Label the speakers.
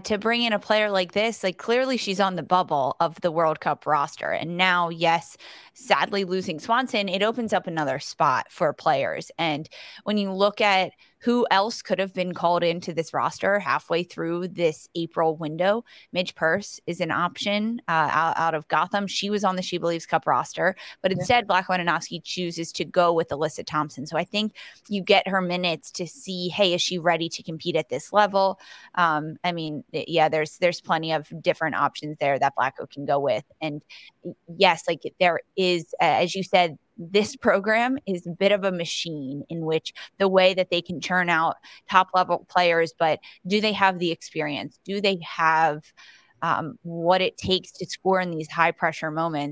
Speaker 1: to bring in a player like this, like clearly she's on the bubble of the World Cup roster. And now, yes, sadly losing Swanson, it opens up another spot for players. And when you look at who else could have been called into this roster halfway through this April window? Midge Purce is an option uh, out, out, of Gotham. She was on the SheBelieves Cup roster, but instead, Vlatko Andonovski chooses to go with Alyssa Thompson. So I think you get her minutes to see, hey, is she ready to compete at this level? Um, I mean, yeah, there's there's plenty of different options there that Vlatko can go with, and yes, like there is, as you said, this program is a bit of a machine in which the way that they can churn out top level players, but do they have the experience? Do they have um, what it takes to score in these high pressure moments?